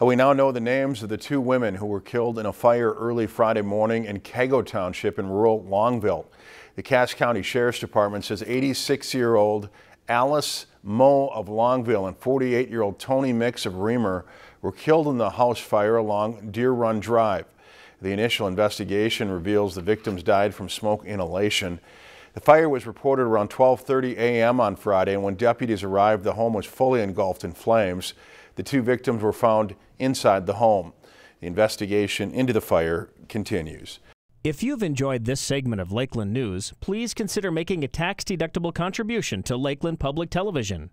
We now know the names of the two women who were killed in a fire early Friday morning in Kego Township in rural Longville. The Cass County Sheriff's Department says 86-year-old Alice Moe of Longville and 48-year-old Tony Mix of Remer were killed in the house fire along Deer Run Drive. The initial investigation reveals the victims died from smoke inhalation. The fire was reported around 12:30 a.m. on Friday, and when deputies arrived, the home was fully engulfed in flames. The two victims were found inside the home. The investigation into the fire continues. If you've enjoyed this segment of Lakeland News, please consider making a tax-deductible contribution to Lakeland Public Television.